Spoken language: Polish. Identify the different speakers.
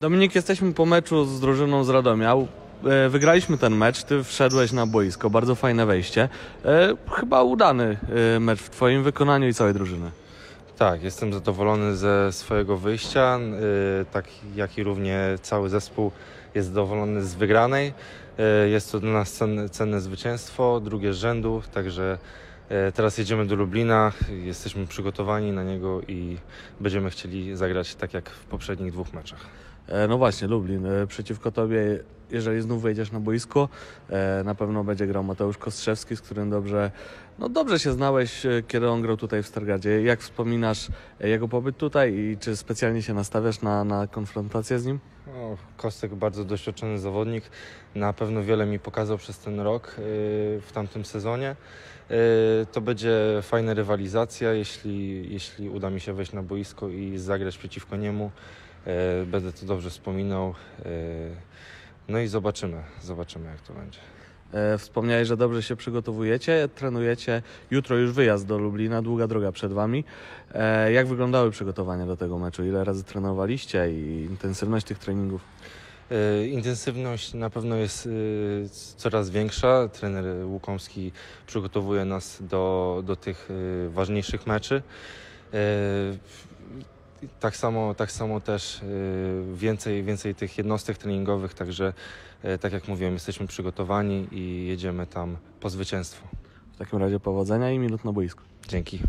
Speaker 1: Dominik, jesteśmy po meczu z drużyną z Radomia. E, Wygraliśmy ten mecz, ty wszedłeś na boisko, bardzo fajne wejście. E, Chyba udany e, mecz w twoim wykonaniu i całej drużyny.
Speaker 2: Tak, jestem zadowolony ze swojego wyjścia, tak jak i równie cały zespół jest zadowolony z wygranej. Jest to dla nas cenne, cenne zwycięstwo, drugie z rzędu, także teraz jedziemy do Lublina, jesteśmy przygotowani na niego i będziemy chcieli zagrać tak jak w poprzednich dwóch meczach.
Speaker 1: E, No właśnie, Lublin, e, przeciwko tobie, jeżeli znów wejdziesz na boisko, e, na pewno będzie grał Mateusz Kostrzewski, z którym dobrze, no dobrze się znałeś, e, kiedy on grał tutaj w Stargardzie. Jak wspominasz e, jego pobyt tutaj i czy specjalnie się nastawiasz na, na konfrontację z nim?
Speaker 2: No, Kostek bardzo doświadczony zawodnik, na pewno wiele mi pokazał przez ten rok w tamtym sezonie. To będzie fajna rywalizacja, jeśli, jeśli uda mi się wejść na boisko i zagrać przeciwko niemu. Będę to dobrze wspominał. No i zobaczymy, zobaczymy jak to będzie.
Speaker 1: E, Wspomniałeś, że dobrze się przygotowujecie, trenujecie. Jutro już wyjazd do Lublina, długa droga przed wami. E, Jak wyglądały przygotowania do tego meczu? Ile razy trenowaliście i intensywność tych treningów?
Speaker 2: E, Intensywność na pewno jest coraz większa. Trener Łukomski przygotowuje nas do, do tych ważniejszych meczy. Tak samo, tak samo też e, więcej, więcej tych jednostek treningowych, także e, tak jak mówiłem, jesteśmy przygotowani i jedziemy tam po zwycięstwo.
Speaker 1: W takim razie powodzenia i minut na boisku.
Speaker 2: Dzięki.